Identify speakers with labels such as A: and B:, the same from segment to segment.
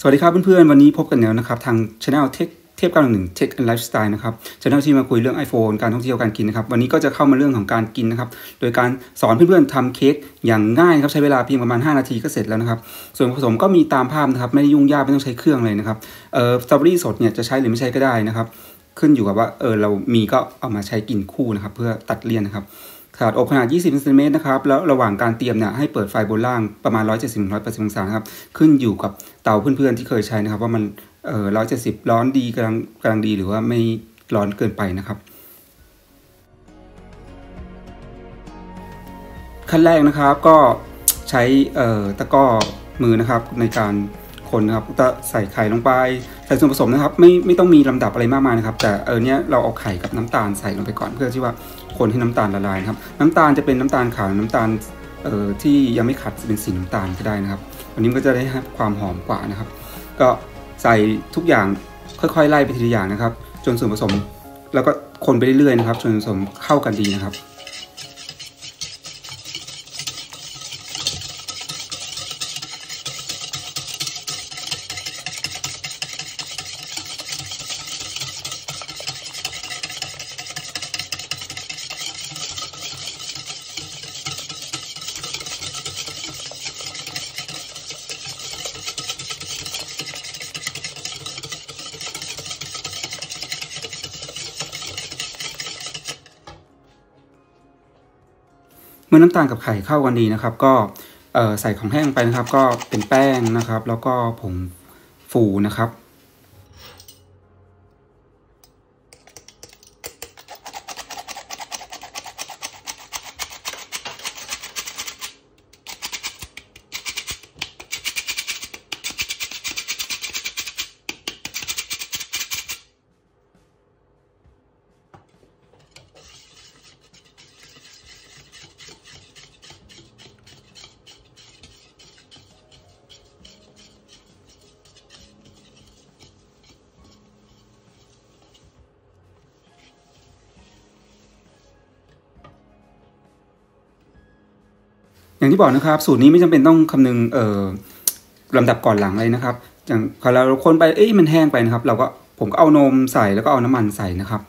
A: สวัสดีครับเพื่อนๆ วันนี้พบกันแล้วนะครับ ทางช anel เทคเทพการหนึ่งเทคไลฟ์สไตล์นะครับช anel ที่มาคุยเรื่อง iPhone การท่องเที่ยวการกินนะครับ วันนี้ก็จะเข้ามาเรื่องของการกินนะครับ โดยการสอนเพื่อนๆทำเค้กอย่างง่ายครับ ใช้เวลาเพียงประมาณ 5 นาทีก็เสร็จแล้วนะครับ ส่วนผสมก็มีตามภาพนะครับ ไม่ได้ยุ่งยากไม่ต้องใช้เครื่องเลยนะครับ เอ่อ สตรอเบอรี่สดเนี่ยจะใช้หรือไม่ใช้ก็ได้นะครับ ขึ้นอยู่กับว่า เออ เรามีก็เอามาใช้กินคู่นะครับ เพื่อตัดเลี่ยนนะครับ ถาดอบขนาด 20เซนติเมตรนะครับ แล้วระหว่างการเตรียมเนี่ยให้เปิดไฟบนล่างประมาณ 170-180 องศาครับ ขึ้นอยู่กับเตาเพื่อนๆที่เคยใช้นะครับ ว่ามันเอ่อ170 ร้อนดีกำลังกำลังดีหรือว่าไม่ร้อนเกินไปนะครับขั้นแรกนะครับก็ใช้เอ่อตะก้อมือนะครับในการคนนะครับก็ใส่ไข่ลงไป ส่ส่วนผสมนะครับไม่ไม่ต้องมีลำดับอะไรมากมายนะครับ แต่เออเนี้ยเราเอาไข่กับน้ำตาลใส่ลงไปก่อนเพื่อที่ว่าคนให้น้ำตาลละลายนะครับ น้ำตาลจะเป็นน้ำตาลขาวน้ำตาลเอ่อที่ยังไม่ขัดเป็นสีน้ำตาลก็ได้นะครับวันนี้ก็จะได้ความหอมกว่านะครับ ก็ใส่ทุกอย่างค่อยๆไล่ไปทีละอย่างนะครับ จนส่วนผสมแล้วก็คนไปเรื่อยๆนะครับจนส่วนผสมเข้ากันดีนะครับ มื่อน้ำตาลกับไข่เข้ากันดีนะครับ ก็ใส่ของแห้งไปนะครับ ก็เป็นแป้งนะครับ แล้วก็ผงฟูนะครับ อย่างที่บอกนะครับ สูตรนี้ไม่จำเป็นต้องคำนึงเอ่อลำดับก่อนหลังเลยนะครับ อย่างพอเราคนไปเอ้ยมันแห้งไปนะครับ เราก็ผมก็เอานมใส่แล้วก็เอาน้ำมันใส่นะครับ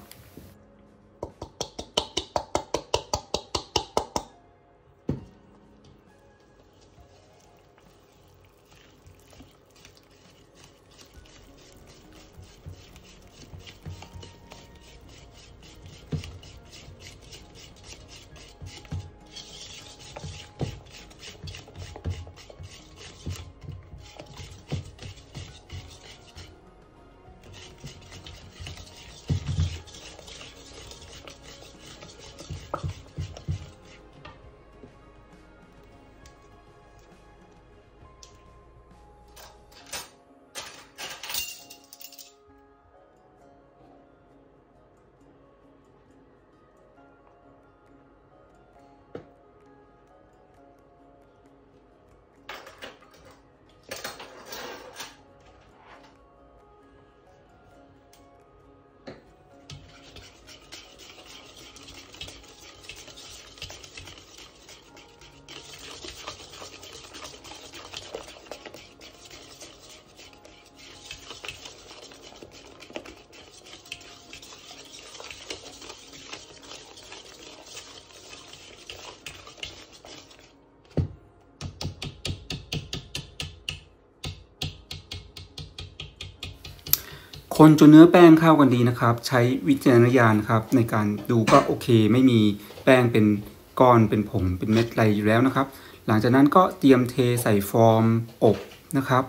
A: คนจนเนื้อแป้งเข้ากันดีนะครับ ใช้วิจารณญาณครับในการดูก็โอเค ไม่มีแป้งเป็นก้อนเป็นผงเป็นเม็ดอะไรอยู่แล้วนะครับ หลังจากนั้นก็เตรียมเทใส่ฟอร์มอบนะครับ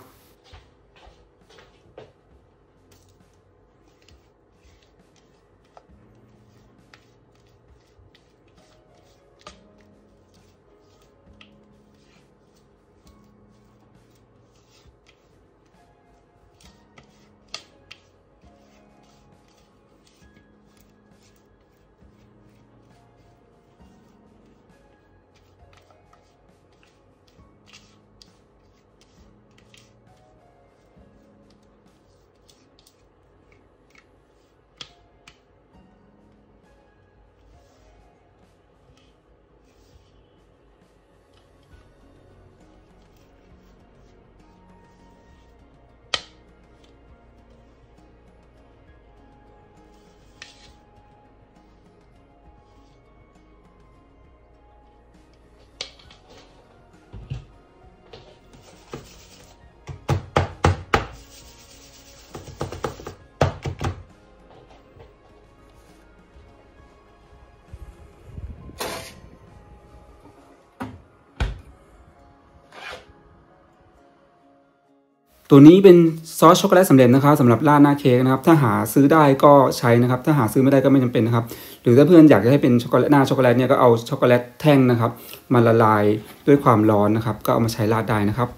A: ตัวนี้เป็นซอสช็อกโกแลตสำเร็จนะครับสำหรับราดหน้าเค้กนะครับ ถ้าหาซื้อได้ก็ใช้นะครับ ถ้าหาซื้อไม่ได้ก็ไม่จำเป็นนะครับ หรือถ้าเพื่อนอยากจะให้เป็นช็อกโกแลตหน้าช็อกโกแลตเนี่ยก็เอาช็อกโกแลตแท่งนะครับมาละลายด้วยความร้อนนะครับ ก็เอามาใช้ราดได้นะครับ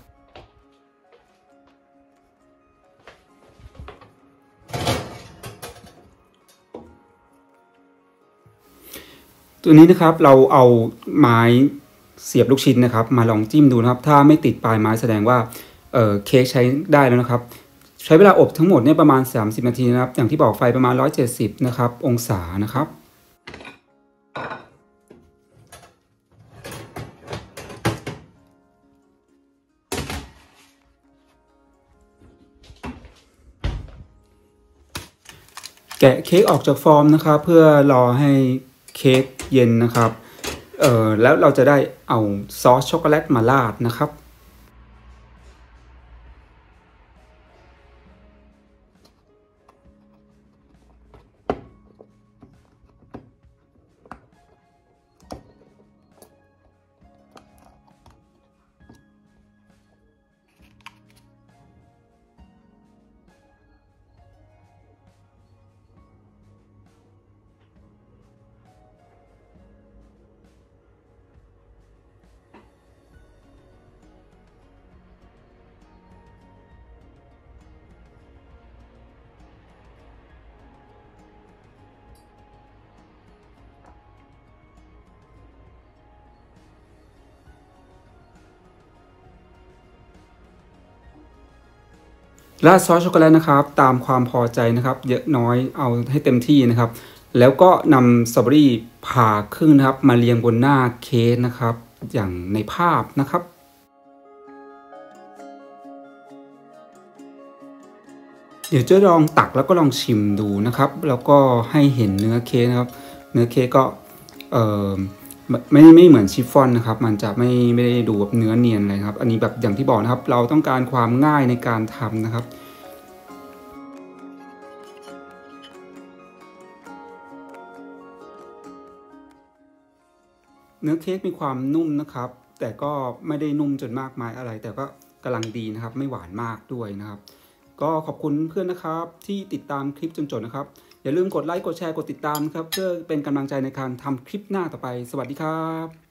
A: ตัวนี้นะครับเราเอาไม้เสียบลูกชิ้นนะครับ มาลองจิ้มดูนะครับ ถ้าไม่ติดปลายไม้แสดงว่า เเค้กใช้ได้แล้วนะครับ ใช้เวลาอบทั้งหมดเนี่ยประมาณ 30 นาทีนะครับ อย่างที่บอกไฟประมาณ 170 นะครับ องศานะครับแกะเค้กออกจากฟอร์มนะครับเพื่อรอให้เค้กเย็นนะครับ เอ่อแล้วเราจะได้เอาซอสช็อกโกแลตมาราดนะครับ ราดซอสช็อกโกแลตนะครับ ตามความพอใจนะครับ เยอะน้อยเอาให้เต็มที่นะครับ แล้วก็นำสตรอเบอรี่ผ่าครึ่งนะครับ มาเรียงบนหน้าเค้กนะครับ อย่างในภาพนะครับเดี๋ยวจะลองตักแล้วก็ลองชิมดูนะครับ แล้วก็ให้เห็นเนื้อเค้กนะครับ เนื้อเค้กก็เออ ไม่ไม่เหมือนชิฟฟ่อนนะครับ มันจะไม่ไม่ได้ดูแบบเนื้อเนียนเลยครับ อันนี้แบบอย่างที่บอกนะครับ เราต้องการความง่ายในการทำนะครับ เนื้อเค้กมีความนุ่มนะครับ แต่ก็ไม่ได้นุ่มจนมากมายอะไร แต่ก็กำลังดีนะครับ ไม่หวานมากด้วยนะครับ ก็ขอบคุณเพื่อนนะครับ ที่ติดตามคลิปจนจบนะครับ อย่าลืมกดไลค์กดแชร์กดติดตามครับ เพื่อเป็นกำลังใจในการทำคลิปหน้าต่อไป สวัสดีครับ